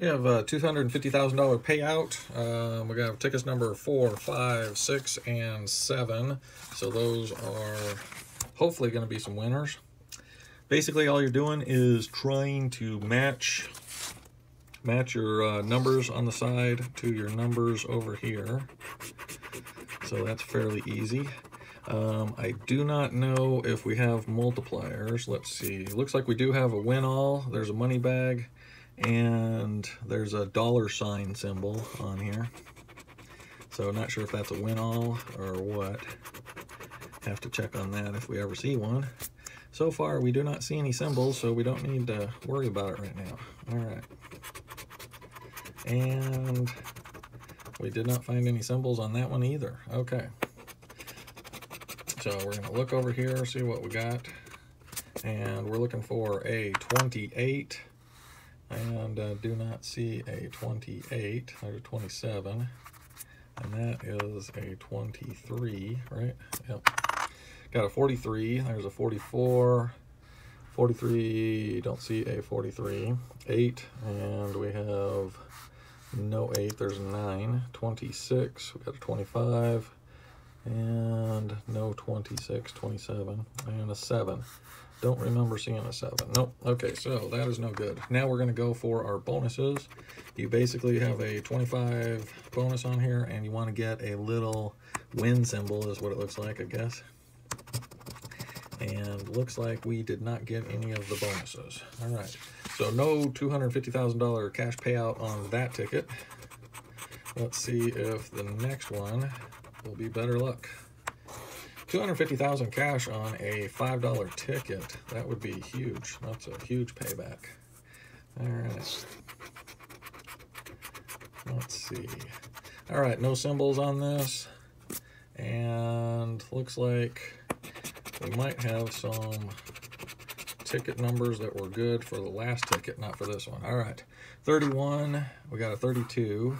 We have a $250,000 payout. Um, we got tickets number four, five, six, and seven. So those are hopefully going to be some winners. Basically, all you're doing is trying to match match your uh, numbers on the side to your numbers over here. So that's fairly easy. Um, I do not know if we have multipliers. Let's see. Looks like we do have a win all. There's a money bag and there's a dollar sign symbol on here. So not sure if that's a win all or what. Have to check on that if we ever see one. So far, we do not see any symbols, so we don't need to worry about it right now. All right. And we did not find any symbols on that one either. Okay. So we're going to look over here, see what we got. And we're looking for a 28. And uh, do not see a 28. There's a 27. And that is a 23, right? Yep. Got a 43. There's a 44. 43, don't see a 43. 8, and we have no 8, there's a 9. 26, we got a 25, and no 26, 27, and a 7. Don't remember seeing a 7. Nope. Okay, so that is no good. Now we're going to go for our bonuses. You basically have a 25 bonus on here, and you want to get a little win symbol is what it looks like, I guess. And looks like we did not get any of the bonuses. All right, so no $250,000 cash payout on that ticket. Let's see if the next one will be better luck. 250,000 cash on a $5 ticket. That would be huge. That's a huge payback. All right. Let's see. All right, no symbols on this. And looks like we might have some ticket numbers that were good for the last ticket, not for this one. All right, 31, we got a 32,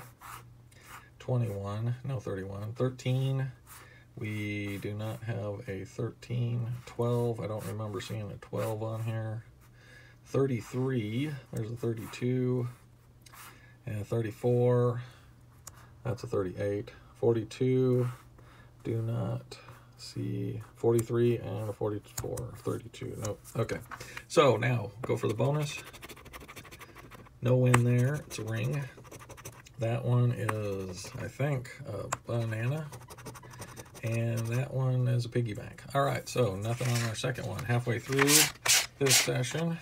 21, no 31, 13, we do not have a 13, 12. I don't remember seeing a 12 on here. 33, there's a 32, and a 34, that's a 38. 42, do not see 43 and a 44, 32. Nope. Okay. So now go for the bonus. No win there. It's a ring. That one is, I think, a banana. And that one is a piggy bank. All right, so nothing on our second one. Halfway through this session,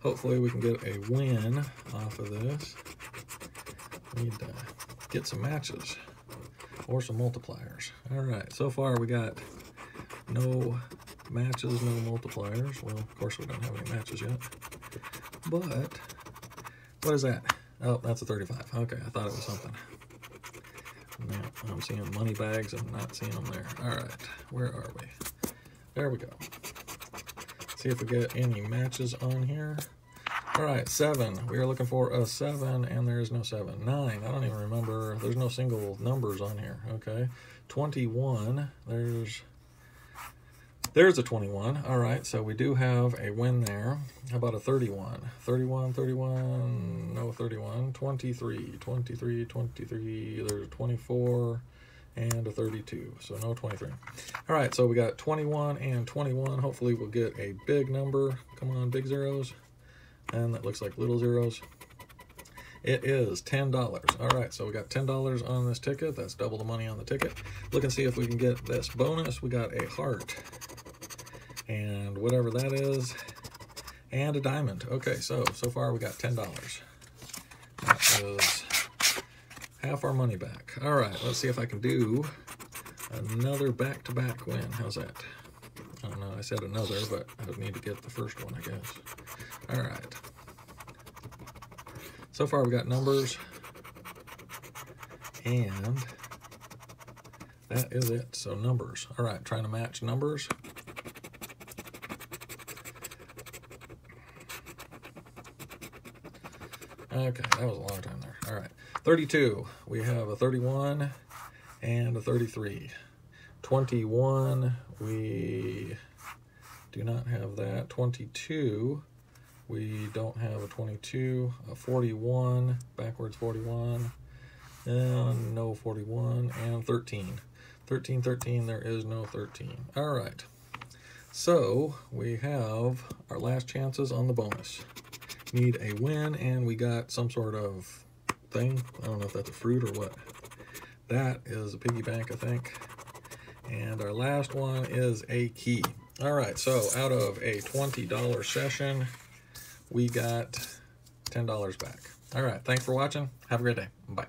hopefully we can get a win off of this. We need to get some matches or some multipliers. All right, so far we got no matches, no multipliers. Well, of course we don't have any matches yet. But, what is that? Oh, that's a 35. Okay, I thought it was something. I'm seeing money bags. I'm not seeing them there. All right, where are we? There we go. see if we get any matches on here. All right, seven. We are looking for a seven, and there is no seven. Nine. I don't even remember. There's no single numbers on here. Okay. 21. There's there's a 21. All right, so we do have a win there. How about a 31? 31, 31, no 31, 23, 23, 23, there's a 24, and a 32, so no 23. All right, so we got 21 and 21. Hopefully we'll get a big number. Come on, big zeros. And that looks like little zeros. It is $10. All right, so we got $10 on this ticket. That's double the money on the ticket. Look and see if we can get this bonus. We got a heart and whatever that is, and a diamond. Okay, so, so far we got $10. That is half our money back. All right, let's see if I can do another back-to-back -back win. How's that? I don't know, I said another, but I would need to get the first one, I guess. All right. So far we got numbers, and that is it. So numbers. All right, trying to match numbers. Okay, that was a long time there. All right. 32. We have a 31 and a 33. 21. We do not have that. 22. We don't have a 22, a 41, backwards 41, and no 41, and 13. 13, 13, there is no 13. All right. So we have our last chances on the bonus. Need a win, and we got some sort of thing. I don't know if that's a fruit or what. That is a piggy bank, I think. And our last one is a key. All right, so out of a $20 session, we got $10 back. All right, thanks for watching. Have a great day. Bye.